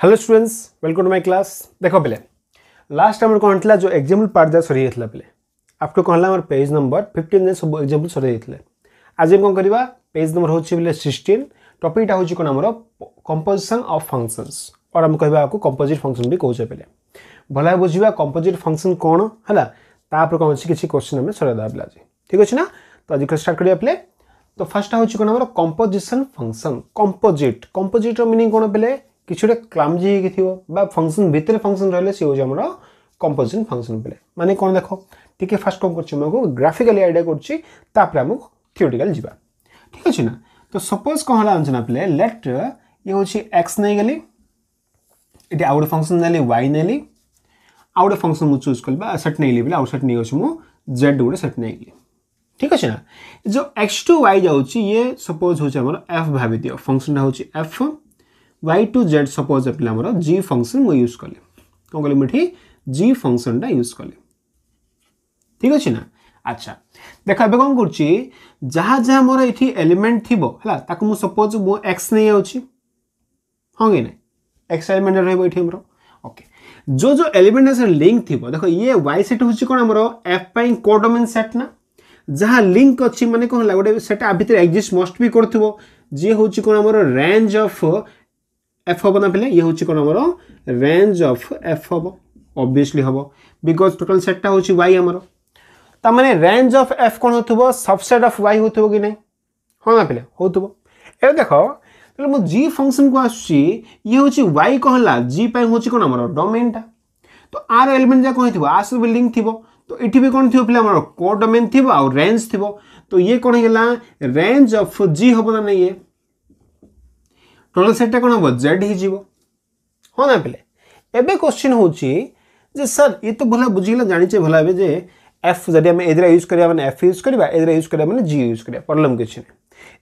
Hello students welcome to my class देखो पहले last time कौन था जो एग्ज़ाम्पल पार्ट जहाँ सरी जाता पहले। आपको कौन है पेज नंबर फिफ्टीन सब एग्ज़ाम्पल सरी जाते आज कौन करवा पेज नंबर हूँ बोले सिक्सटीन टपिकटा हूँ कौन आम कंपोजिशन ऑफ़ फ़ंक्शंस और आम कह कंपोजिट फ़ंक्शन भी कहे पहले। भला बुझा कंपोजिट फ़ंक्शन कौन? है कौन अच्छी किसी क्वेश्चन आम सर पे आज ठीक अच्छे ना? तो आज स्टार्ट करिए पहले। तो फार्स्ट हूँ कौन आम composition function composite composite meaning कौन पहले? কিছুটা ক্লামজি হয়ে গিয়ে বা ফংশন ভিতরে ফংশন রহলে সি হচ্ছে আমার কম্পোজিশন ফংশন বলে মানে কোণ দেখ টিকিয়ে ফার্স্ট কম করছি আমি গ্রাফিকালি আইডিয়া করছি তাপরে আমি থিওটিকাল যা ঠিক আছে না তো সপোজ কোণ হল আঞ্জনা পিলে লেট ইয়ে হচ্ছে এক্স নেইগলি এটি আউ গোটে ফংশন নেলি ওয়াই নেলি আউ গোটে ফংশন মু চুজ কলি বা সেট নেইলি বলে আউ সেট নিয়ে যাচ্ছি মু জেড গোটে সেট নেইলি ঠিক আছে ना जो एक्स टू वाई जाऊँ ये सपोज़ हूँ आम एफ़ भाई दिव फ़ंक्शन हूँ F Y to Z suppose पे आम जी फ़ंक्शन मुझे यूज़ कली कौन कल मुझे जी फंक्शनटा यूज़ कली ठीक अच्छे ना अच्छा देख ए कौन कर जहाँ जहाँ मोर ये एलिमेंट थी है सपोज़ मु एक्स नहीं आँच हाँ कि ना एक्स एलिमेंट रही ओके जो जो एलिमेंट से लिंक थी देख ये वाई सेट हूँ कौन आम एफ़ पाई कोडोमेन सेट ना जहाँ लिंक अच्छी माने कौन गोटे सेट भितर एक्जिस्ट मस्ट भी कर जी हूँ कौन आम रेंज अफ एफ़ हम ना पे ये हूँ कौन आम रेंज अफ एफ़ हम अबीयसली हम बिकज टोटाल सेटा हूँ वाई आमर ताने रेंज अफ एफ़ कौन हो सबसेट अफ वाई हो कि नहीं हाँ ना पे हो देख तो जी फ़ंक्शन को आसुची ये हूँ वाई कौन है जी पाई हूँ कौन आम डोमेनटा तो आर एलिमेंट जहाँ कौन थी आस लिंक थी तो ये भी कौन थी पे को डोमेन थी आउ रेंज थी तो ये कौन है रेंज अफ जी हम ना नहीं ଟୋଟାଲ ସେଟ୍ଟା କ'ଣ ହେବ ଜେଡ୍ ହେଇଯିବ ହଁ ନା ପିଲେ ଏବେ କ୍ୱେଶ୍ଚିନ୍ ହେଉଛି ଯେ ସାର୍ ଇଏ ତ ଭଲ ବୁଝିଗଲା ଜାଣିଛେ ଭଲ ଭାବେ ଯେ ଏଫ୍ ଯଦି ଆମେ ଏଥିରେ ୟୁଜ୍ କରିବା ମାନେ ଏଫ୍ ୟୁଜ୍ କରିବା ଏଥିରେ ୟୁଜ୍ କରିବା ମାନେ ଜି ୟୁଜ୍ କରିବା ପ୍ରୋବ୍ଲେମ୍ କିଛି ନାହିଁ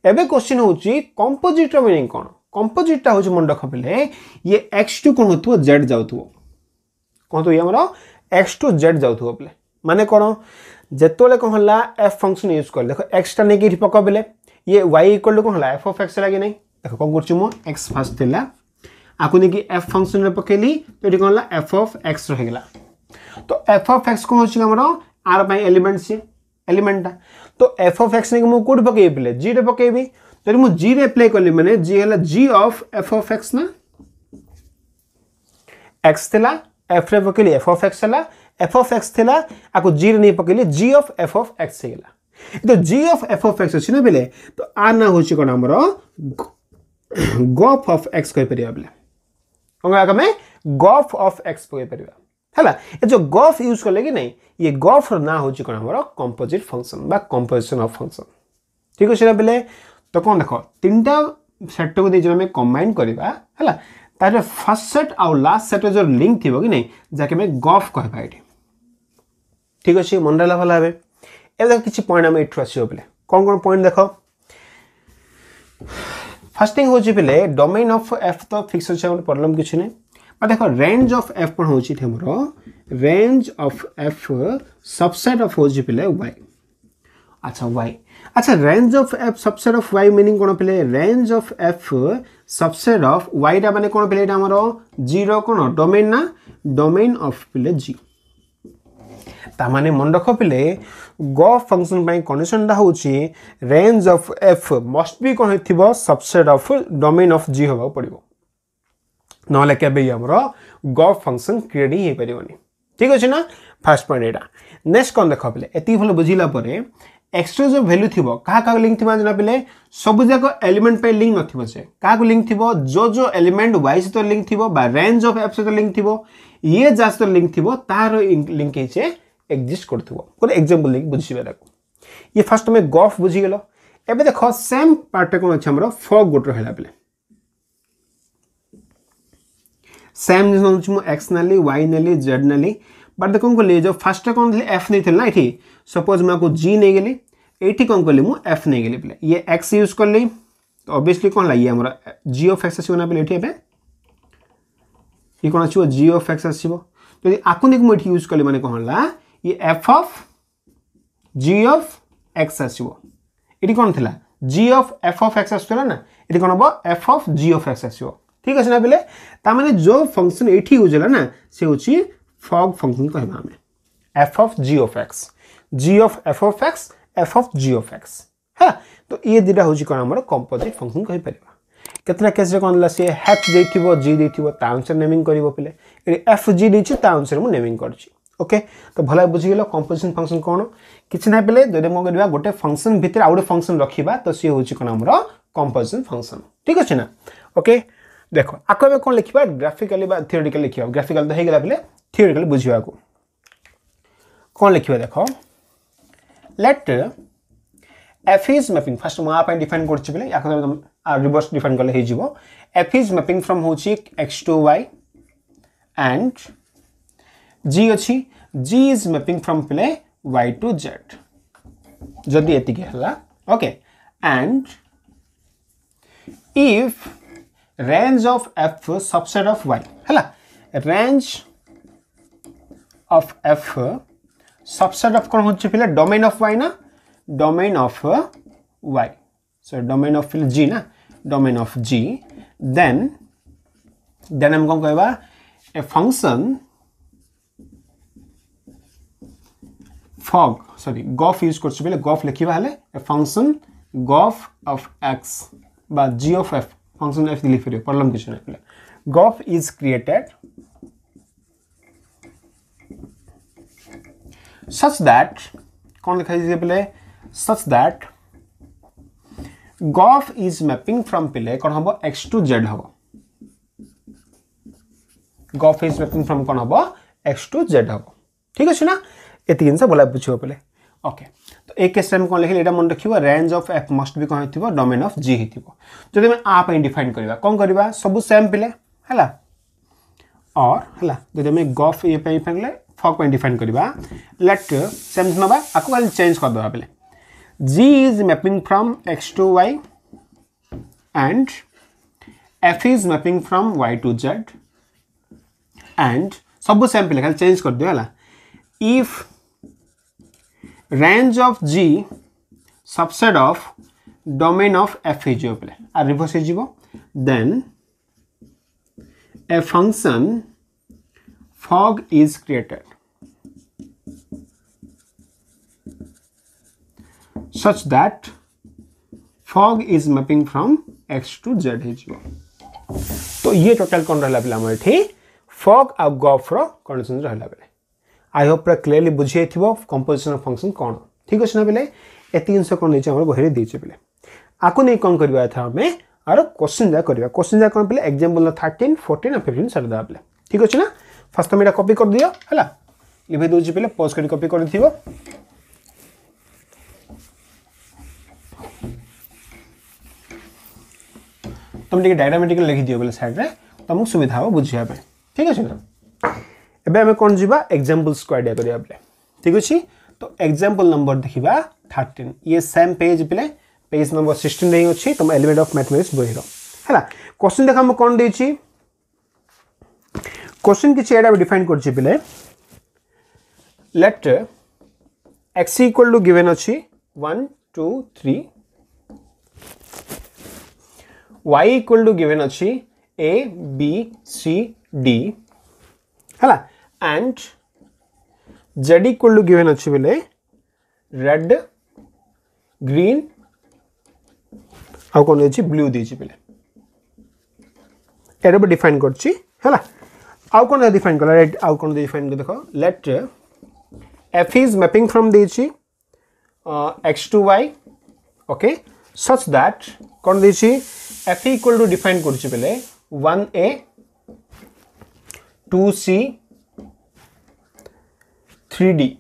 ଏବେ କ୍ୱେଶ୍ଚିନ୍ ହେଉଛି କମ୍ପୋଜିଟ୍ର ମିନିଂ କ'ଣ କମ୍ପୋଜିଟ୍ଟା ହେଉଛି ମନେ ରଖ ପିଲେ ଇଏ ଏକ୍ସ ଟୁ କ'ଣ ହେଉଥିବ ଜେଡ୍ ଯାଉଥିବ କୁହନ୍ତୁ ଇଏ ଆମର ଏକ୍ସ ଟୁ ଜେଡ୍ ଯାଉଥିବ ପିଲେ ମାନେ କ'ଣ ଯେତେବେଳେ କ'ଣ ହେଲା ଏଫ୍ ଫଙ୍କସନ୍ ୟୁଜ୍ କଲେ ଦେଖ ଏକ୍ସଟା ନେଇକି ଏଠି ପକାଇଲେ ଇଏ ୱାଇ ଇକ୍ୱାଲ୍ ଟୁ କ'ଣ ହେଲା ଏଫ୍ ଅଫ୍ ଏକ୍ସ ହେଲା କି ନାହିଁ देख, कौन कर एक्स फास्ट थी आपको नहीं एफ़ फ़ंक्शन पकेली तो ये कौन एफ़ अफ एक्स रहीगला तो एफ़ अफ एक्स कौन हो आर एलिमेंट सी एलिमेंटा तो एफ़ अफ एक्स नहीं कौट पकई पे जी रे पकईबी तो मुझे जी अप्लाई कली मैंने जी है G of F of X ना एक्स थी एफ़ रे पकईली एफ़ अफ एक्स है एफ़ अफ एक्स थी आपको जी रे नहीं पकईली G of F of X होगा तो G of F of X अच्छी ना पे तो आर ना हूँ कौन आमर गफ अफ एक्स कहीपर बोले कौन आम गफ अफ एक्स कहीपर है ये जो गफ यूज़ कले कि नहीं, ये गफ ना हूँ कौन आम composite function composition of function ठीक अच्छे ना पे तो कौन देख, तीन टा सेट को देखिए कंबाइन करवा है फ़र्स्ट सेट आउ लास्ट सेट जो लिंक थी कि नहीं जहाँकि गफ कहवा ये ठीक अच्छे मन रहा भल भाव ए देख? किसी पॉइंट आम यू आसो पे कौन कौन पॉइंट देख फास्ट थिंग हूँ पे डोमेन अफ एफ़ तो फिक्स अच्छे गोटे प्रोब्लेम किसी ना बट देख रेंज अफ एफ़ कौन हो range of F subset of हूँ पे वाई अच्छा वाई अच्छा range of F subset of Y meaning कौन पे range of F subset of वाईटा मैंने कौन पे आमर जी रन डोमेन ना डोमेन अफ पे जी ताने मन रख पे ग फ़ंक्शन कंडीशनटा हूँ रेंज अफ एफ़ मस्ट भी कौन थी subset of domain of G हाँ पड़ो ना आमर ग फ़ंक्शन क्रिएट ही हो पार ठीक अच्छे ना फास्ट पॉइंट यहाँ नेक्स्ट कौन देख पे ये भल बुझला एक्सट्रा जो भैल्यू थी क्या क्या लिंक थी जना पे सब जाक एलिमेंट पे लिंक न से क्या लिंक थी जो जो एलिमेंट वाई सहित लिंक थी रेंज अफ एफ़ सहित लिंक थी ये जहाँ एक्जिस्ट कर एक्जामपल देखिए बुझे ये फास्ट तुम गफ बुझीगल एवं देख सेम पार्टा कौन अच्छे फग गोट रहा पे सेम मुझे एक्स नेली वाई नेली जेड नेली बट देख कौन कली जो फास्ट कौन थी? एफ़ नहीं ना ये सपोज़ मुझे जी नहीं गली ये कौन कली मुझे एफ़ नहीं गली पे ये एक्स यूज़ कली तो ऑब्वियसली कौन है आम जी अफ एक्स आसो ना पे ये कौन आसो जी अफ एक्स आसो तो आपको मुझे यूज़ कली मैंने है ये F of G of X आसो ये कौन थी G of F of X आसूला ना ये कौन हम F of G of X आसो ठीक अच्छे ना पे तेज जो फ़ंक्शन ये यूज़ है ना से हूँ फग फ़ंक्शन कहवा F of G of X G of F of X F of G of X हाँ तो ये दुटा हूँ कौन आम कंपोजिट फ़ंक्शन कहींपर କେତେଟା केस କ'ଣ ହେଲା? सी ହ୍ୟାଚ୍ ଦେଇଥିବ ଜି ଦେଇଥିବ, ତା ଅନୁସାରେ ନେମିଂ କରିବ ପିଲେ। ଏଠି ଏଫ୍ ଜି ଦେଇଛି, ତା ओके तो भले बुझीगल कंपोजिशन फ़ंक्शन कौन किसी ना पे जो कौन करवा गोटे फ़ंक्शन भितर आउ गए फ़ंक्शन रखा तो सी हूँ कौन आम कंपोजिशन फ़ंक्शन ठीक अच्छे ना ओके देख आपको कौन लिखा ग्राफिकाली थिओरिटिकाल लिखा ग्राफिकाल तो होगा पे थिओरिकाल बुझा कौन लिखा देख let F is mapping first मैं डिफाइन कर रिवर्स डिफाइन कले एफ़ इज़ मैपिंग फ्रम हूँ X to Y and G ଅଛି G is mapping from plane Y to Z যদি এতিকি হেলা ওকে and if range of F subset of Y হেলা range of F subset of কোন হচ্ছে পিলে domain of Y না domain of Y so domain of G না domain of G then then আমি কোন কইবা a function fog sorry gof use করছি বলে gof লিখিবা হলে a function gof of x বা g of f function f লিখি ফেরিও প্রবলেম কিছু না বলে gof is created such that কোন লেখা যাইছে বলে such that golf is mapping from pile kon hobo x to z hobo golf is mapping from kon hobo x to z hobo ঠিক আছে না ए तीन से बोला बुझे बोले। ओके तो एक केस में कौन लिखे? ये मन रखिए रेंज अफ एफ़ मस्ट भी कौन हो? डोमेन अफ जी होद आम आप डिफाइन करवा कौन करवा सब सेम पे है और, है जब गफ ये फेंगे फक डिफाइन करवा लेट सेम ना आपको खाली चेंज करदे बोले g is mapping from x to y and f is mapping from y to z and सब सेम पे खाली चेंज करदे है if range of G subset of domain of F is your play. Are reverse jibo. Then a function fog is created. such that fog is mapping from x to z is तो ये total कौन रहा पे फग आ गफ्र condition रहा I hope पूरा clearly बुझे थी composition function कौन? ठीक अच्छे ना बोले एत जिन कौन नहीं बहरे दीचे बोले आपको नहीं कौन करवा था आम आर क्वेश्चन जहाँ करवा क्वेश्चन जहाँ कौन पे एक्जामपल थर्टन फोर्टन और फिफ्टन सारे दावे ठीक अच्छे ना फास्ट तुम यहाँ कपी कर दि है लिभे दूसरे पहले पज कर कपी कर दी तुम टे डायमेटिकल लिखिदि बोले सैड्रे तुमको सुविधा हाँ बुझापे ठीक अच्छे ना एवं आम कौन जा एक्जामपल्स को आइडिया करा ठीक अच्छे तो एक्जामपल नंबर देखा थर्टीन ये सेम पेज पे पेज नंबर सिक्सटीन रही अच्छी तुम एलिमेंट अफ मैथमेटिक्स बही है क्वेश्चन देख कौन दे क्वेश्चन किसी एटा डिफाइन कर let x equal to given अच्छी one two three y equal to given ଅଛି a b c d ହେଲା and z equal to given ಹಚ್ಚಿಮೇಲೆ ರೆಡ್ ಗ್ರೀನ್ ଆଉ କ'ଣ ଦେଇଛି ବ୍ଲୁ ଦେଇଛି ପିଲେ ଏଇଟା ବି ଡିଫାଇନ୍ କରୁଛି ହେଲା ଆଉ କ'ଣ ଡିଫାଇନ୍ କଲା ରାଇଟ୍ ଆଉ କ'ଣ ଡିଫାଇନ୍ ଦେଖ let f is mapping from ଦେଇଛି x to y okay such that କ'ଣ ଦେଇଛି ଏଫ୍ ଇକ୍ୱାଲ୍ ଟୁ ଡିଫାଇନ୍ କରୁଛି ବେଲେ one a two c 3D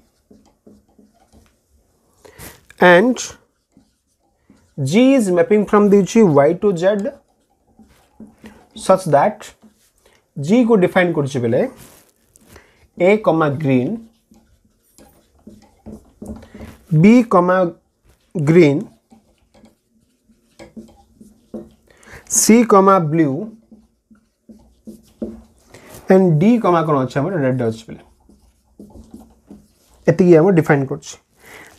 and G is mapping from the G Y to Z such that G को define करछे बेले A comma green B comma green C comma blue and D comma कोन আছে আমরা red dots বেলে एति आम define कर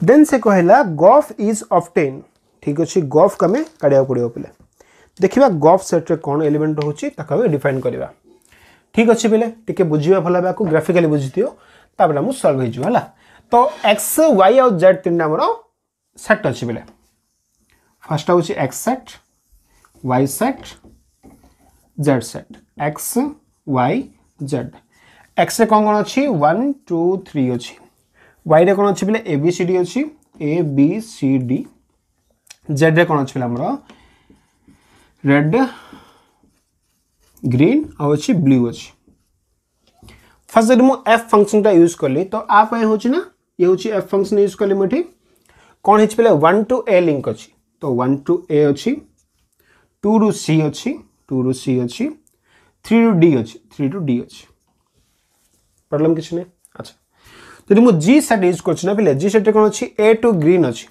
then से कहला गफ इज़ अफटेन ठीक अच्छे गफ को आम काढ़ पड़ा पे देखा गफ सेट्रे कौन एलिमेंट हो डिफाइन करवा ठीक अच्छे पे टी बुझा भल भाव ग्राफिकाली बुझ दिवस मुझे सल्व होगा तो एक्स वाई आउ जेड तीन टाइम सेट अच्छी बोले फास्ट हूँ x set y set z set x y z x कौन कौन अच्छी वन टू थ्री अच्छी ওয়াইরে কোণ অছি পিলা এ বি সি ডি অছি এ বি সি ডি জেড্রে কোণ অছি পিলা আমার রেড গ্রিন আছে ব্লু অছি ফার্স্ট যদি মু এফ ফংশনটা ইউজ কলি তো আ পাই হচ্ছে না ইয়ে হচ্ছে এফ ফংশন ইউজ কলি মুঠি কোণ হচ্ছে পিলা ওয়ান টু এ লিঙ্ক অছি তো ওয়ান টু এ অছি টু রু সি অছি টু রু সি অছি থ্রি রু ডি অছি থ্রি রু ডি অছি প্রবলেম কিছু নাই ଯଦି ମୁଁ ଜି ସେଟ୍ ୟୁଜ୍ କରୁଛି ନା ପିଲେ ଜି ସେଟ୍ରେ କ'ଣ ଅଛି ଏ ଟୁ ଗ୍ରୀନ୍ ଅଛି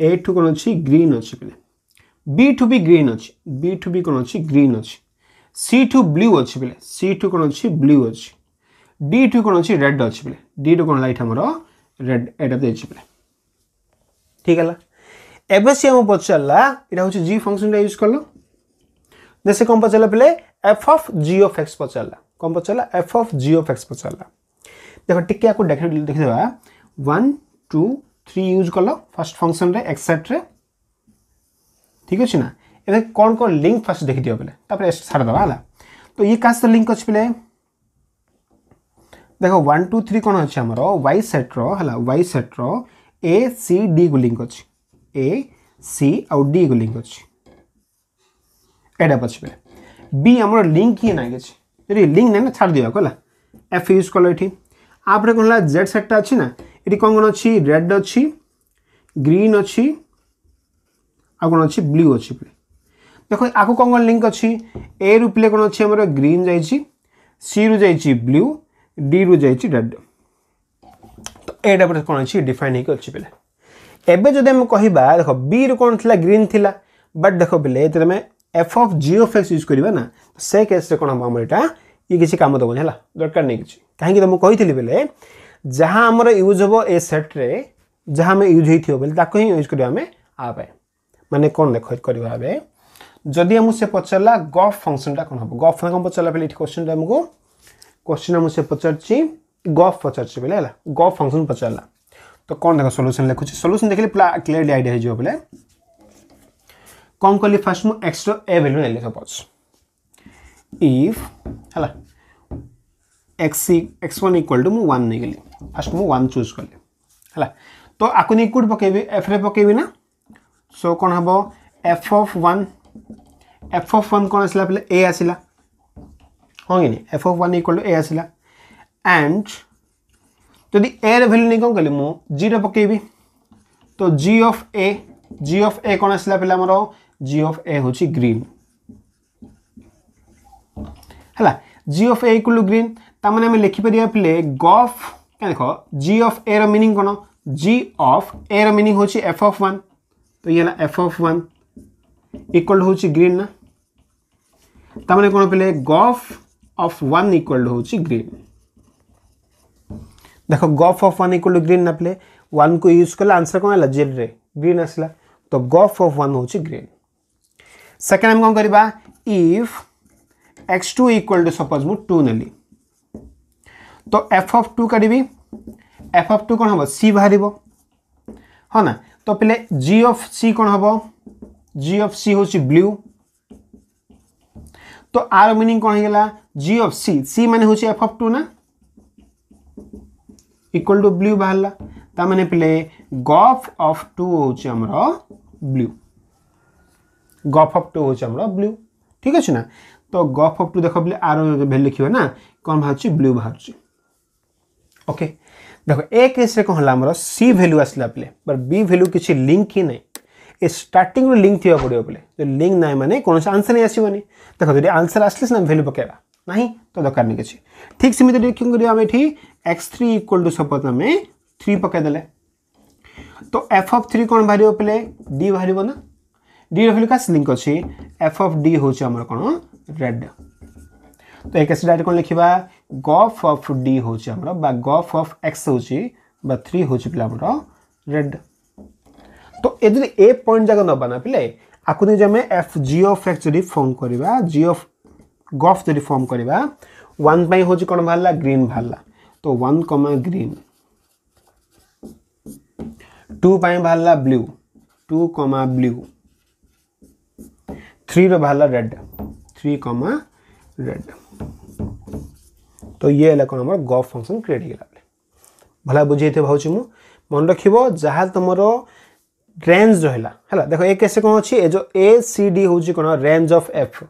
ଏ ଟୁ କ'ଣ ଅଛି ଗ୍ରୀନ୍ ଅଛି ପିଲେ ବି ଟୁ ବି ଗ୍ରୀନ୍ ଅଛି ବି ଟୁ ବି କ'ଣ ଅଛି ଗ୍ରୀନ୍ ଅଛି ସି ଟୁ ବ୍ଲୁ ଅଛି ପିଲେ ସି ଟୁ କ'ଣ ଅଛି ବ୍ଲୁ ଅଛି ଡି ଟୁ କ'ଣ ଅଛି ରେଡ୍ ଅଛି ପିଲେ ଡି ଟୁ କ'ଣ ଲାଇଟ୍ ଆମର ରେଡ୍ ଏଇଟା ଦେଇଛି ପିଲେ ଠିକ୍ ହେଲା ଏବେ ସିଏ ଆମକୁ ପଚାରିଲା ଏଇଟା ହେଉଛି ଜି ଫଙ୍କସନ୍ଟା ୟୁଜ୍ କଲ ନା ସେ କ'ଣ ପଚାରିଲା ପିଲେ f of g of x ପଚାରିଲା କ'ଣ ପଚାରିଲା f of g of x ପଚାରିଲା देख टे देखीद टू थ्री यूज़ कल फ़र्स्ट फ़ंक्शन रे एक्साइट ठीक अच्छे ना ए कौन कौन लिंक फास्ट देखीद बोले छाड़दे है तो ये का लिंक अच्छे पे देख वन टू थ्री कौन अच्छे आमर वाई सेट्र है वाई सेट्र ए सी डी को लिंक अच्छे। ए सी आउ डी को लिंक अच्छे। एडप बी आम लिंक ही ना कि लिंक ना, छाड़ दे आपरे कहला जेड सेट्टा अच्छी ना? ये कौन कौन अच्छी? रेड अच्छी ग्रीन अच्छी आ कौन अच्छी? ब्लू अच्छी देखो, आपको कौन कौन लिंक अच्छी? ए रु प्ले कौन अच्छी? ग्रीन जा रु जा ब्लू डी रु जा रेड तो ये कौन अच्छी? डिफाइन हो पिले एवं जब कह देख बी रु कौन थी ग्रीन थी बट देख पे ये आम f of g x use करवा ना। तो से कैसे कौन हम यहाँ ये किसी काम दबन, है दरकार नहीं किसी। कहीं तुमको तो कही थी बोले, जहाँ आम यूज़ हे ए सेट्रे जहाँ आम यूज़ हो यूज़ करें आप मैंने कौन देख कर जदि से पचारा गफ फंक्शनटा कौन हम गफ कौन पचारा पहले ये क्वेश्चन आमको क्वेश्चन से पचार गफ पचार गफ फ़ंक्शन पचारा तो कौन देख सल्यूशन लिखुच? सल्यूसन देखे पूरा क्लीयरली आईडिया हो कौन कल फास्ट मुझ एक्सट्रा ए भैल्यू नहीं सपोज़ इफ़ है x x one equal to मुझे फास्ट मुझे चूज़ कली है तो आपको कौट पकेबी एफ़ रे पकेबी ना सो कौन हम f of one of one कौन आसला पे ए आसला हाँ कि f of one equal to a आसला एंड जदि ए भैल्यू नहीं कौन कली मुझे जी पकेबी तो G of A ji of ए कौन आसला पे आमर जी अफ ए हूँ ग्रीन है g of a equal to green ताने आम लिखिपर पे गफ क्या देख जी अफ ए रिनिंग कौन जी अफ ए रिनिंग हूँ एफ़ अफ वन तो ये एफ़ अफ वन इक्वल हूँ ग्रीन ना ताने कौन पे गफ 1 equal to होची ग्रीन देख गफ अफ 1 इक्वल टू ग्रीन ना पे 1 को यूज़ कला आंसर कौन हला जेड रे ग्रीन आसला तो गफ अफ 1 होची ग्रीन सेकंड हम कोन करबा if x2 equal to suppose मु 2 नेली तो एफ़ ऑफ़ 2 काढिबी f ऑफ़ 2 कोन हबो c बाहरिबो। हो ना? तो पहले g ऑफ़ c कोन हबो g ऑफ़ c होची ब्लू तो आर मीनिंग कौन होगा जी अफ सी सी मान हूँ एफ़ अफ टू ना? इक्वल टू ब्लू बाहर ताने पे गफ अफ टू हूँ ब्लू गफ अफ टू हूँ ब्लू ठीक अच्छे ना? तो गफ अफ टू देख बोले आर भैल्यू लिखे ना, कौन बाहर ब्लू बाहर ओके देख ए केस कौन है सी भैल्यू आसला बेले बट बी भैल्यू किसी लिंक ही ना ए स्टार्टिंग रु लिंक थी पड़ो बोले तो लिंक ना मैंने, कौन से आंसर नहीं आसवानी देख जो आंसर आसे सीना भैल्यू पकड़ा तो दरकार नहीं किसी। ठीक सेम क्यों करें x three equal to suppose आम थ्री पकईदे तो एफ़ अफ थ्री कौन बाहर बोले? डी बाहर ना? डी रिंक अच्छे। एफ़ अफ डी हूँ कौन? रेड तो एक एसीडाइट कौन लिखा गफ अफ डी हूँ आम गफ अफ एक्स हूँ थ्री हूँ पाँच रेड तो ये ए पॉइंट जगह ना ना पे आपको जो एफ़ जी अफ एक्स जो फर्म करवा जी अफ गफ जो फर्म करवा वन हूँ कौन बाहर ला ग्रीन बाहर तो वन कमा ग्रीन टू बाहर blue two comma blue three red three comma red तो ये कौन आम गफ फ़ंक्शन क्रिएट होगा भला बुझे भाई मुझे मन रख जहाँ तुम रेंज रहा है देख ए कैसे कौन अच्छी ए जो ए सी डी हूँ कौन रेंज अफ एफ़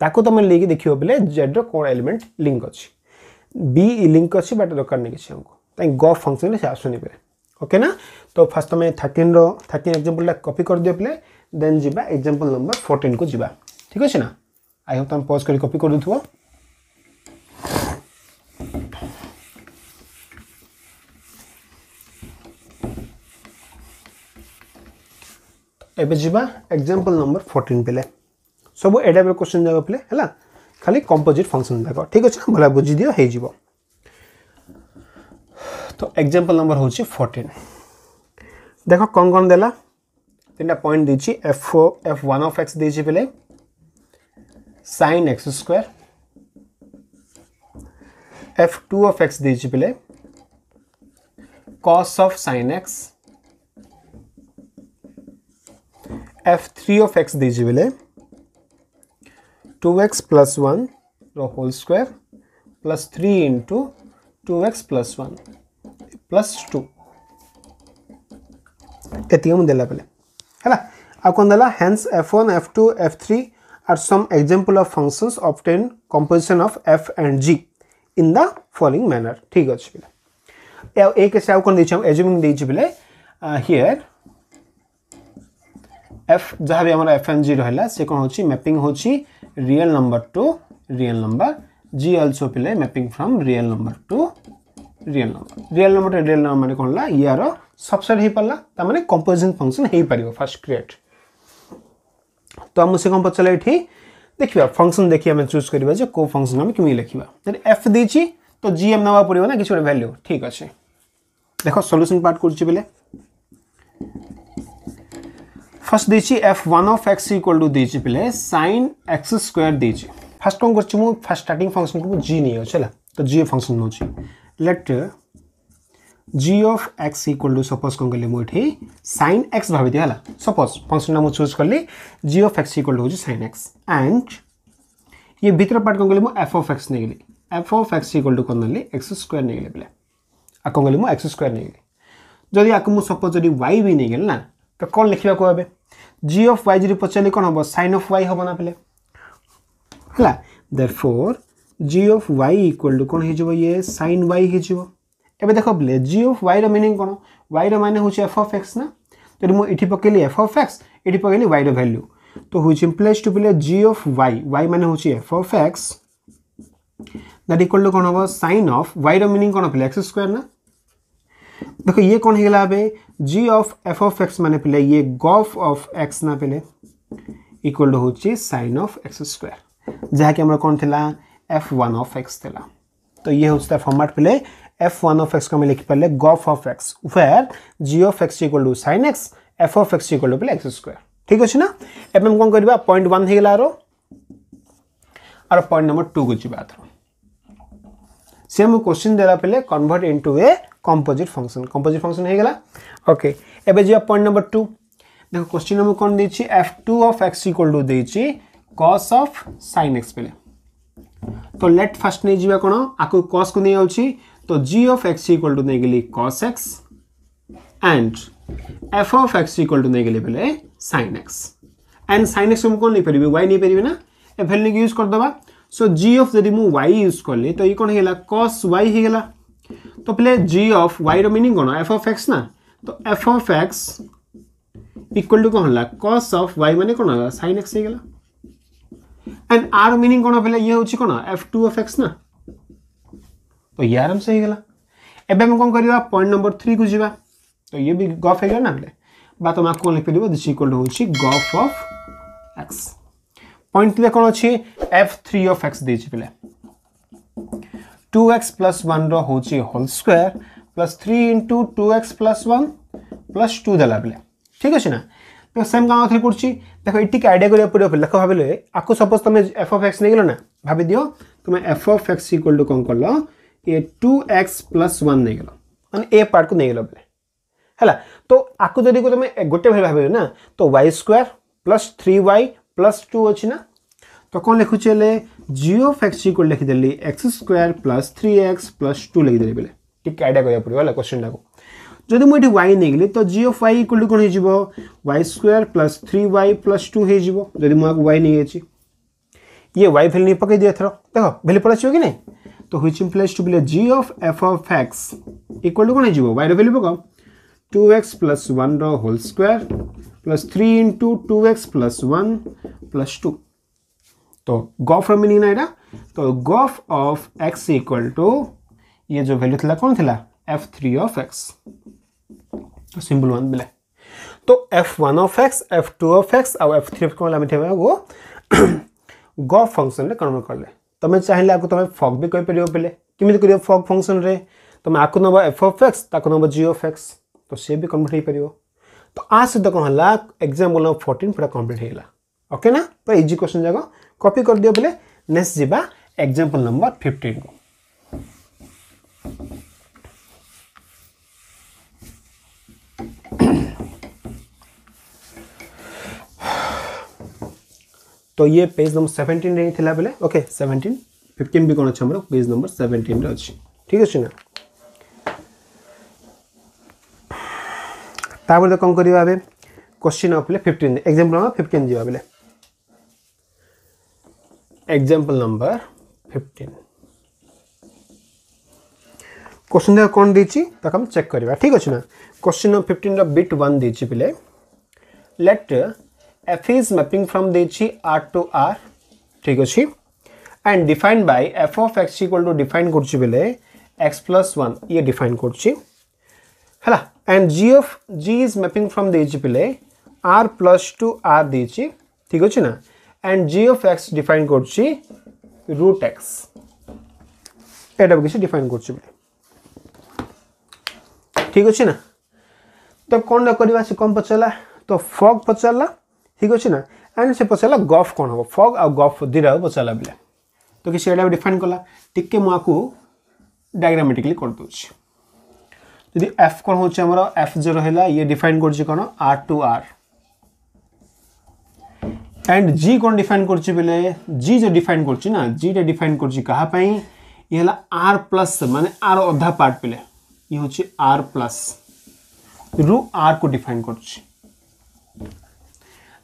ताको तुम लेकिन देख बोले जेड कौन एलिमेंट लिंक अच्छी बी लिंक अच्छी बट दरकार नहीं किसी हमको। गफ फ़ंक्शन से आसुनी पे ओके ना? तो फास्ट तुम थर्टीन रर्टीन एक्जामपल कपी कर दियो पे देन जी एक्जामपल नंबर फोर्टीन को जी ठीक अच्छे ना? आई होप तुम पज कर कॉपी कर दूथ एवं जा एक्जामपल नंबर फोर्टीन पे सब ए टाइप क्वेश्चन जगह पे है खाली कंपोजिट फ़ंक्शन जाक ठीक अच्छे भल बुझी दियो हो तो एक्जामपल नंबर हूँ फोर्टीन देख कौन कौन देला तीन point they f f one of x they sine x square f two of x दीजिए cos of sine x f three of x दीजिए two x plus one whole square plus three into two x plus one plus two एति मुझे पहले। है कौन दे hence f one f two f three are some example of functions obtain composition of f and g in the following manner ठीक अच्छे पिले एक कैसे कौन देखिए एज्यूमिंग देखिए पिले हियर एफ़ जहाँ भी आम एफ़ एन जी रहा से कौन हो मैपिंग हो real number to real number g also पिले mapping from real number to real number real number to real number मैंने कौन यार सबसेट हो पारा तमें कंपोजिशन फ़ंक्शन हो पार फास्ट क्रिएट तो मुझे कौन पचारे ये देखिए फ़ंक्शन देखिए आम चूज़ करवा कौ फ़ंक्शन आम कमी लिखा एफ़ दी तो जी एम ना पड़ो ना किसी गोटे भैल्यू ठीक अच्छे देख सल्यूशन पार्ट कर फ़र्स्ट देखिए f one of x equal to देखिए पे सैन एक्स स्क्वयर देखिए फास्ट कौन कर फास्ट स्टार्टिंग फ़ंक्शन को जी नहीं अच्छे तो g function g of x equal to suppose कौन कली मुझे सैन एक्स भाई दिया सपोज़ फ़ंक्शन मुझे चूज़ कली g of x equal to हूँ सैन एक्स एंड ये भितर पार्ट कौन कली एफ़ अफ एक्स नहीं f of x equal to कौन ना एक्स स्क्वयर नहीं गली पे कौन कली एक्स स्क्वयर नहीं गली। जदि आपको मुझे सपोज़ जब वाई भी नहीं गली ना तो कौन लिखा को जी अफ वाई जी पचारे कौन हम सैन अफ वाई हम ना पे है therefore g of y equal to कौन हो ये? सैन वाई हो देख पे जी अफ वाई रिनिंग कौन वाई रे हूँ एफ़ अफ एक्स ना जब मुझे पकड़ी एफ़ अफ एक्स ये पकड़ी वाई रैल्यू तो हूँ इम्प्लाइज टू पे जी अफ वाई वाई मान हूँ f of x that equal to कौन हम सैन अफ वाई रिनिंग कौन पे एक्स स्क्वायर ना देखो ये कौन होगा a g of f of x मान पे ये गफ ऑफ़ एक्स ना पे इक्वल टू हूँ सैन ऑफ़ एक्स स्क्वायर जहाँकि आम कौन थी एफ़ वन ऑफ़ एक्स थी तो ये हूँ फर्माट पे एफ़ वन ऑफ़ एक्स को लिखि पारे गफ of x where g of x equal to sine x f of x equal to पे एक्स स्क्वायर ठीक अच्छे ना एवं कौन करवा पॉइंट वन होगा आर पॉइंट नंबर टू को जी सी मुझे क्वेश्चन देला पे convert into a composite function composite function हो गला? ओके एबे जी पॉइंट नंबर 2 देखो क्वेश्चन नंबर कौन देछि f2 of x equal to देछि cos ऑफ़ sin x पे तो लेट फ़र्स्ट नहीं जीवा कोन? आको cos को नहीं आउछि तो g of x equal to नहीं गेली cos x and f of x equal to नहीं गेली पहले sin x and sin x हम कोन नहीं परिबे y नहीं परिबे ना? ए वैल्यू यूज़ कर दबा। सो जी ऑफ़ जदि मु वाई यूज़ करली तो ये कौन होगा cos y होगा तो पहले जी ऑफ़ y रो मीनिंग कौन एफ़ ऑफ़ एक्स ना? तो f of x equal to कौन cos ऑफ़ y माने कौन sin x होगा एंड आर मीनिंग कौन पहले? ये होची कौन f2 ऑफ़ x ना? तो ये आराम से होगा एवं आम कौन कर पॉइंट नंबर थ्री को जी तो ये भी गफ है ना बोले तुम आपको कौन लिख पार दिशल हो गफ अफ एक्स पॉइंट थ्री कौन अच्छे? एफ़ थ्री अफ एक्स दे पे टू एक्स प्लस वन रोचे whole square plus three into two x plus one plus two दे बेले ठीक अच्छे ना? तो सेम कम आउे कर देख, ये आइडिया करा पड़े लेख भाव आपको सपोज़ तुम एफ़ अफ एक्स नहींगल ना? भाभी दि तुम f of x equal to कौन कल a two x plus one नहींगल मैंने ए पार्ट को नहींगल बोले। है तो आपको जदि तुम गोटे भाई भाव ना तो y square plus three y plus two अच्छी ना। तो कौन लिखुचे Jio fax equal लिखिदेली x square plus three x plus two लिखिदेली बोले। टी आइडिया करा पड़ो है क्वेश्चन टाक। যদি मुझे এটি ওয়াই নেইগলি তো g of y equal to কোণ plus three y plus two हो वाई नहीं টু वाई যাব नहीं মু ওয়াই নিয়ে যাচ্ছি ইয়ে ওয়াই ভ্যালু নিয়ে तो ह्विच इम्प्लाइज टू बिले g of f of x equal to कौन हो वाइर भैल्यू पका two x plus one whole square plus three into two x plus one plus two तो गफ रिनिंग ना यहाँ तो गफ अफ एक्स इक्वाल टू ये जो भैल्यू थी कौन थी एफ़ थ्री अफ एक्स तो सिम्बल वन बेले तो f one of x f two of x of three of कौन आम गफ फ़ंक्शन कन्वर्ट कले তুমি চাইলে আকু তুমি ফগ বি কইপার পেলে কেমি কর ফগ ফংশনরে তুমি আকু নব এফ অফ এক্স তাকে নব জি অফ এক্স তো সি বি কনভর্ট হয়ে পার তো আ সহ কম হল এক্সাম্পল নম্বর ফোর্টিন পুরা কমপ্লিট হয়ে ওকে না তো ইজি কোশ্চেন যাক কপি করে দিও বলে নেক্সট যা এক্সাম্পল নম্বর ফিফটিন কু तो ये पेज नंबर सेवेन्टीन रही थी बेले ओके सेवेन्टीन फिफ्टीन भी कौन अच्छे पेज नंबर सेवेन्टीन अच्छी ठीक अच्छे ना तापर कौन करवा question of fifteen example number fifteen जा बेले एक्जाम्पल नंबर फिफ्टीन क्वेश्चन देख कौन देती चेक करवा ठीक अच्छे ना question number fifteen bit one देती पे let f is mapping from ଦେଇଛି r to r ଠିକ ଅଛି and defined by f of x equal to define କରୁଛି ବେଲେ x plus 1 ଇଏ define କରୁଛି ହେଲା and g of g is mapping from ଦେଇଛି ବେଲେ r plus to r ଦେଇଛି ଠିକ ଅଛି ନା and g of x define କରୁଛି root x ଏଇଟା କିଛି define କରୁଛି ବେଲେ ଠିକ ଅଛି ନା ତ କ'ଣ କରିବା ସେ କ'ଣ ପଚାରିଲା ତ ଫଗ୍ ପଚାରିଲା ঠিক ଅଛି ନା ଆଣ୍ଡ ସେ ପଚାରିଲା ଗଫ୍ କ'ଣ ହେବ ଫଗ୍ ଆଉ ଗଫ୍ ଦୁଇଟା ପଚାରିଲା ବେଲେ ତ କିଛି ଏଇଟା ଡିଫାଇନ୍ କଲା ଟିକେ ମୁଁ ଆକୁ ଡାଇଗ୍ରାମେଟିକାଲି କରିଦେଉଛି ଯଦି ଏଫ୍ କ'ଣ ହେଉଛି ଆମର ଏଫ୍ ଯେ ରହିଲା ଇଏ ଡିଫାଇନ୍ କରୁଛି କ'ଣ ଆର୍ ଟୁ ଆର୍ एंड जी कौन डिफाइन कर जी जो डिफाइन कर ना जी टा डिफाइन कर कहापाई ये आर प्लस माने आर अधा पार्ट पे ये हूँ आर प्लस रु आर को डिफाइन कर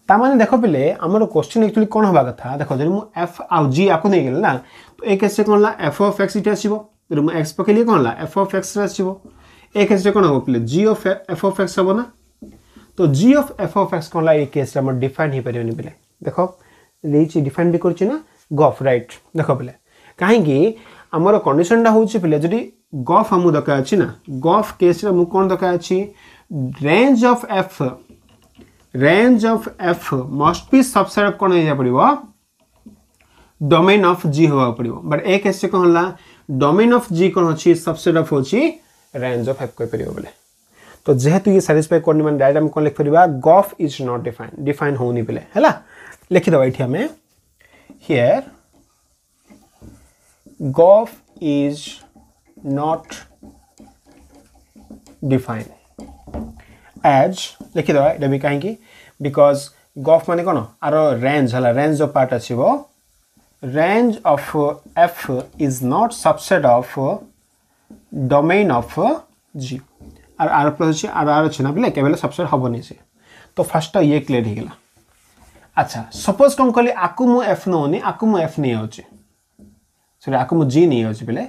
ତାମାନେ ଦେଖ ପିଲେ ଆମର କ୍ୱେଶ୍ଚିନ୍ ଆକ୍ଚୁଆଲି କ'ଣ ହେବା କଥା ଦେଖ ଯଦି ମୁଁ ଏଫ୍ ଆଉ ଜି ଆକୁ ନେଇଗଲି ନା ତ ଏ କେସ୍ରେ କ'ଣ ହେଲା ଏଫ୍ ଅଫ୍ ଏକ୍ସ ଏଠି ଆସିବ ଯଦି ମୁଁ ଏକ୍ସ ପକେଇଲି କ'ଣ ହେଲା ଏଫ୍ ଅଫ୍ ଏକ୍ସରେ ଆସିବ ଏ କେସ୍ରେ କ'ଣ ହେବ ପିଲେ G of F of x ହେବ ନା ତ G of F of x କ'ଣ ହେଲା ଏ କେସ୍ରେ ଆମର ଡିଫାଇନ୍ ହେଇପାରିବନି ପିଲେ ଦେଖ ଦେଇଛି ଡିଫାଇନ୍ ବି କରୁଛି ନା ଗଫ୍ ରାଇଟ୍ ଦେଖ ପିଲେ କାହିଁକି ଆମର କଣ୍ଡିସନଟା ହେଉଛି ପିଲେ ଯଦି ଗଫ୍ ଆମକୁ ଦରକାର ଅଛି ନା ଗଫ୍ କେସ୍ରେ ମୁଁ କ'ଣ ଦରକାର ଅଛି range of F range of f must be subset कौन हो पड़ा डोमेन ऑफ़ जी हो पड़ो बट एक केस कौन है डोमेन ऑफ़ जी कौन अच्छी सबसेट अफ हूँ रेंज अफ एफ़ कहपर बोले। तो जेहेतु ये साटिसफाए कर डायरेक्ट आम कौन लिखिपर गफ इज़ नट डिफाइन डिफाइन हो पे है लिखिद ये आम हियर गफ इज़ नट डिफाइन एज लिखिद ये कहीं বিকজ গফ মানে কোন? আর রেঞ্জ হল রেঞ্জ जो पार्ट आसो range of f is not subset of domain of g R R plus হচ্ছে আর আর হচ্ছে না বুঝলে? কেবল সবসেট না সে তো ফার্স্টটা ইয়ে ক্লিয়ার হয়ে গেল। আচ্ছা সপোজ কম কলি আকু মু এফ নি আকু মু এফ নিয়ে হচ্ছে। সরি আকু মু জি নিয়ে হচ্ছে বলে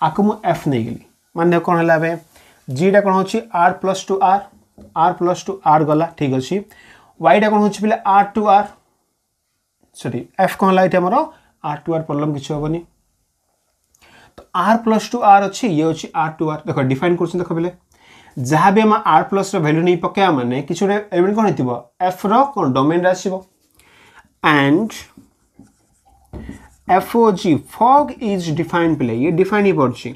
আকু মু এফ নিয়ে গেলি। মানে কোন হল এবে জিটা কোন হচ্ছে? R plus to R R plus to R गला ठीक अच्छे व्वैटा कौन हो पे आर टू आर सरी एफ कौन है ये आमर आर टू आर प्रॉब्लम किसी हेनी तो आर प्लस टू आर अच्छे ये अच्छे आर टू आर देख डिफाइन कर देख पे जहाँ भी आम आर प्लस रैल्यू नहीं पकया मैंने कि गोटे एलिमेंट कौन हो एफ रोन डोमेन आसो एंड एफओज फग इज डिफाइन पे ये डिफाइन ही पड़ी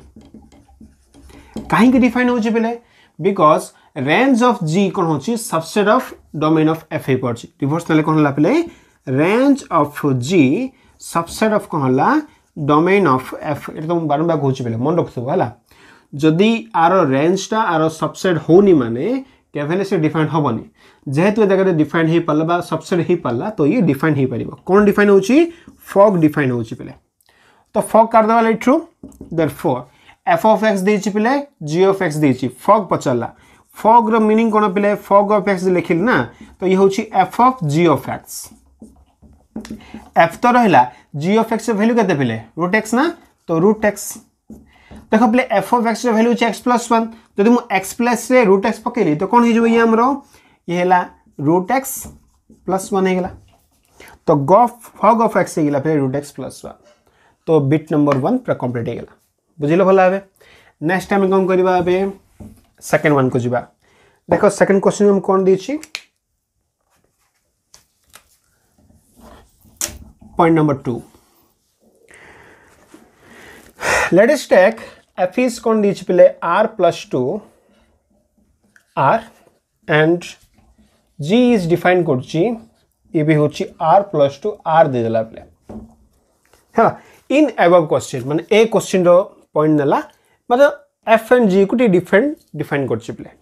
कहीं डिफाइन हो पे बिकज रेंज ऑफ़ जी कौन होची? Subset of domain of f हे पड़ची। रिवर्स नेले कौन होला पले range of g subset of कौन होला? डोमेन ऑफ़ एफ़ एटा तो बारंबार कहूची पले मन रखथबो हला जदि आर रेंजटा आर सबसेट होनी माने केभेले से डिफाइन हेनी जेहेतु जगह डिफाइन हो पाला सबसेट हो पाला तो ये डिफाइन हो पार कौन डिफाइन हो फग डिफाइन हो पे तो फग करदेवा एठू therefore f of x दे पे जी अफ एक्स दे फग पचारा फग रिनिंग कौन पे फग अफ एक्स लिखिल ना तो ये हूँ f of g of x f तो रहा जी अफ एक्स भैल्यू के रुट एक्स ना? तो रुट एक्स देख पे f of x value x plus one जब मुझे एक्स प्लस रुट एक्स पकईली तो कौन हो ये आमर? ये रुट एक्स प्लस वन तो गफ फग अफ एक्स होगा फिर रुट एक्स प्लस वन तो बिट नंबर वन पूरा कंप्लीट होगा बुझे भल भाव नेक्स्ट टाइम कौन करवा सेकेंड वन को जी देख सेकेंड क्वेश्चन कौन दे point number two let us take f is कौन दे पे R plus to R and g is define कर आर प्लस टू आर देदेला पे हाँ इन एबव क्वेश्चन मान ए क्वेश्चन पॉइंट नेला मतलब एफ़ एंड जी को टी डिफाइन कर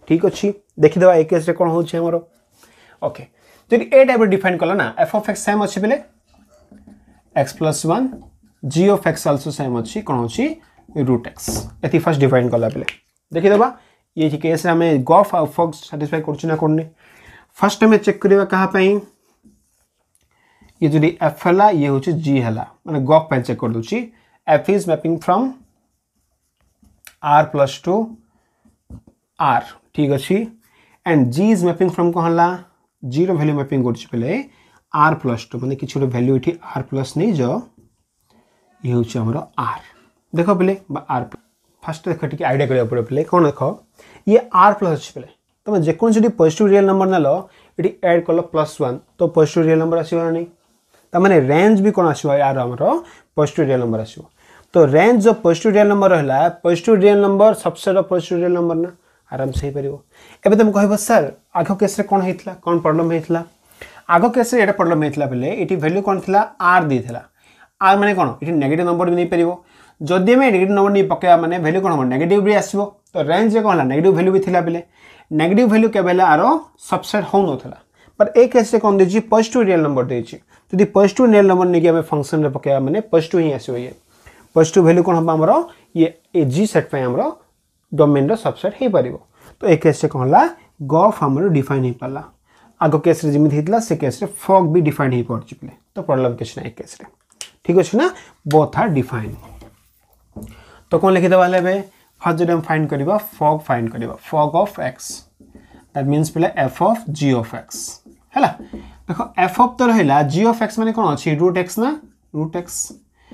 ठीक अच्छे? देखीद ए केस कौन होमर? ओके जो ए टाइप डिफाइन कल ना? एफ़ अफ एक्स सेम अच्छे बोले x plus one g of x also same अच्छी। कौन अच्छी रुट एक्स ये फास्ट डिफाइन कला बेले देखीद ये केस आम गफ आउ फक्स साटिसफाई करा फास्ट आम चेक करवा क्या ये जो एफ़ है ये हूँ जी है मैंने गफ चेक कर करदे f is mapping from R plus to R ठीक अच्छे and g is mapping from कौन है जी रैल्यू मैपिंग कर आर प्लस टू मैंने किसी भैल्यू ये आर प्लस नहीं जाओ ये हूँ आर देख पे आर फास्ट देख टी आइडिया करा पड़े पे कौन देख? ये आर प्लस अच्छे पे तुम जेको पजिट रियल नंबर नेल ये एड कल प्लस वन तो पजिट रियल नंबर आसो नहीं तमें रेंज भी कौन आसो पजिट रियल नंबर आसो तो रेंज जो पजिट रियल नंबर रहा पजिट रियल नंबर सबसे पजिट रियल नंबर ना, आराम से हो तुम कह सर आग केस कौन होता कौन प्रोब्लेम होता आग केस प्रोब्लेम होता बेले ये भैल्यू कौन थी आर दी आर मैंने कौन? ये नेगेटिव नंबर भी नहीं पार जदि आम नेगेटिव नंबर नहीं पकड़ा मैंने भैल्यू कौन हम नेगेटिव भी आसो तो रेंज कौन है नेगेटिव भैल्यू भी थी बेले नेगेटिव भैल्यू केवल आर सबसेट हो नाला बट ए केस कौन देती पजिट रियल नंबर देती जब पजिट रियल नंबर नहीं फ़ंक्शन में पकड़ा मैंने पजिट ही आसो ये पजिट भैल्यू कौन हम आमर? ये जी सेट पर आम डोमेन सबसेट हो पार तो ए केस कौन है गफ आम डिफाइन हो पाला आग केस होता से केस फग भी डिफाइन हो पारे तो प्रोब्लेम किसी ना केस ठीक अच्छे ना बोथ आर डिफाइन तो कौन लिखिदेवा ए फास्ट जब फाइन करवा फग फाइन करवा fog of x that means पे f of g of x है देख एफ़ अफ तो रहा जी अफ एक्स मैंने कौन? अच्छी रुट एक्स ना? रुट एक्स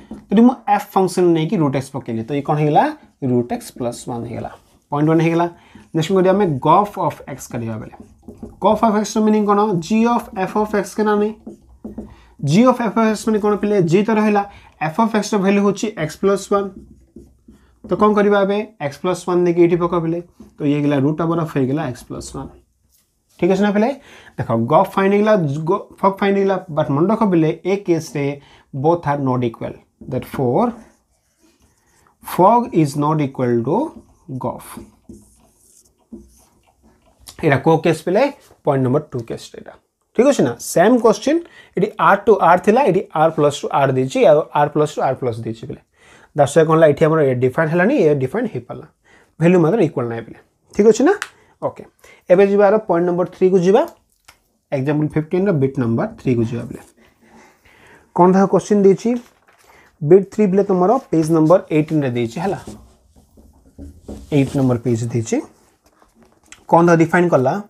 तो मुझे एफ़ फ़ंक्शन नहीं कि रुट एक्स पकईली तो ये कौन होगा रुट एक्स प्लस वन होगा पॉइंट वन होगा नेक्स्ट आम गफ अफ एक्स करवा बेले। गफ अफ एक्स मीनिंग कौन g of f of x के ना नहीं जी ऑफ़ एफ़ एक्स मैंने कौन पे जी तो रहा एफ़ अफ एक्स भैल्यू हूँ एक्स प्लस वन तो कौन करवा एक्स प्लस वन देखिए ये पकड़े तो ये रुट अवर अफ होगा एक्स प्लस वन ठीक अच्छे ना पे देख गफ फाइन होगा फक फाइन होगा बट मन रख पे ए case both are not equal that for fog is not equal to gof এটা কো কেস পেলে পয়েন্ট নম্বর টু কেস এটা ঠিক আছে না সেম কোশ্চিন এটি আর টু আর লা এটি আর প্লস টু আর দিয়েছি R plus two R plus দিয়েছি বলে দ্যাটস ওয়াই কোনলা এটি আমার ডিফাইন হেলানি এ ডিফাইন হয়ে পারলা ভ্যালু মাত্র ইকুয়াল নাই বলে ঠিক আছে না ওকে এবে যাবার পয়েন্ট নম্বর থ্রি কু যা example fifteen bit number three কু যা বলে কোন দেখা কোশ্চিন দিয়েছি बेड थ्री बिल तुम पेज नंबर एट्रे देला नंबर पेज दे कौन डिफाइन कला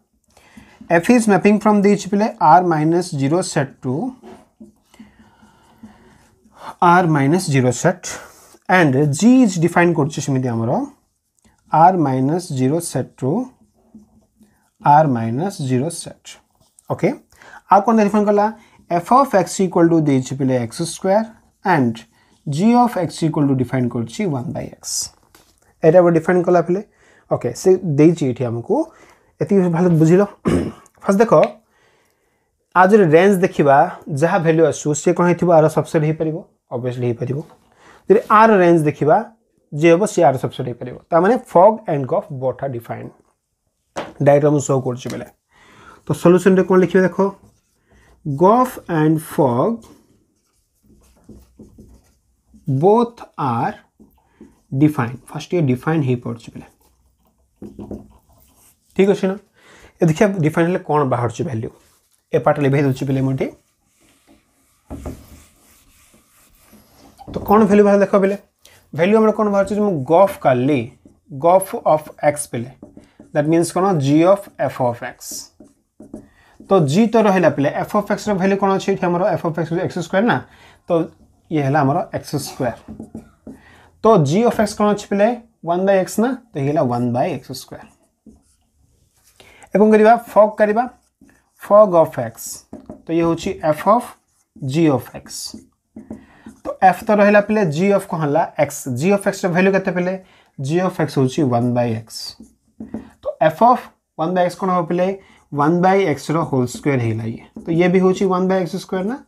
f is mapping from the R minus zero set to R minus zero set and g is define कर R minus zero set to R minus zero set okay आ कौन define कला f of x equal to they x square and g of x equal to define कर 1 by x. এটা আমরা define কলা পেলে। ওকে সে দেইছি এটি আমাকে। आज रेंज देखा जहाँ भैल्यू आसू सी कौन आर सबसेट हो पार अबियसली जो आर रेंज देखा जी हम सी आर सबसेट हो पार fog and gof but R direct मुझे शो करें तो सल्यूसन कौन लिखे देख gof and fog both are define first ये डिफाइन ହେଇପାରୁଛି ପିଲା ଠିକ୍ ଅଛି ନା ଏ ଦେଖିବା ଡିଫାଇନ୍ ହେଲେ କ'ଣ ବାହାରୁଛି ଭ୍ୟାଲ୍ୟୁ ଏ ପାର୍ଟ ଲିଭେଇ ଦେଉଛି ପିଲେ ମୁଁ ଏଠି ତ କ'ଣ ଭ୍ୟାଲ୍ୟୁ ବାହାର ଦେଖ ପିଲେ ଭ୍ୟାଲ୍ୟୁ ଆମର କ'ଣ ବାହାରୁଛି ମୁଁ ଗଫ୍ କାଲି ଗଫ୍ ଅଫ୍ ଏକ୍ସ ପିଲେ ଦ୍ୟାଟ୍ ମିନ୍ସ କ'ଣ g of f of x ତ ଜି ତ ରହିଲା ପିଲେ ଏଫ୍ ଅଫ୍ ଏକ୍ସର ଭ୍ୟାଲ୍ୟୁ କ'ଣ ଅଛି ଏଠି ଆମର f of x x square ନା ତ ये है एक्स स्क्वयर तो जी अफ एक्स कौन अच्छे पे वन बै एक्स ना? तो ये वन बै एक्स स्क्वयर एवं करवा फग कर फग अफ एक्स तो ये हूँ f of g of x तो एफ़ तो रहा पे जि अफ कौन है एक्स जि अफ एक्स रैल्यू के जि अफ एक्स हूँ वन बै एक्स तो f of one by x कौन हो पे one by x whole square है ये। तो ये भी हूँ वन बै एक्स स्क्वयर ना?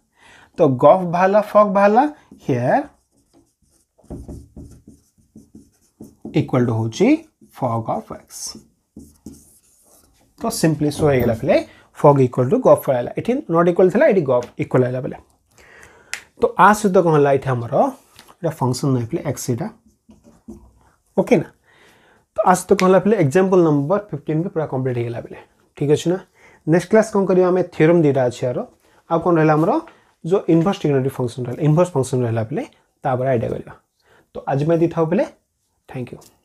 ତ ଗଫ୍ ବାହାରିଲା ଫଗ୍ ବାହାରିଲା ହିୟର इक्वल टू हूँ फग अफ एक्स तो सिंपली सो होगा पे फग इक्वल टू गफ आएगा ये नट इक्वल था ये गफ इक्वल आएगा पे तो आ सहित कौन है ये आमर फंक्शन नहीं पे एक्स यहाँ ओके ना तो आ सहित कौन है एक्जामपल नंबर फिफ्टन भी पूरा कम्प्लीट होगा पे ठीक अच्छे ना नेक्स्ट क्लास कौन कर आम थीरम दुटा अच्छे यार आ कौन रहा आमर जो इनभर्स टिग्नोमेट्री फ़ंक्शन रहा इनभर्स फ़ंक्शन रहा पे आइडिया करवा तो आज मैं दी था बोले थैंक you.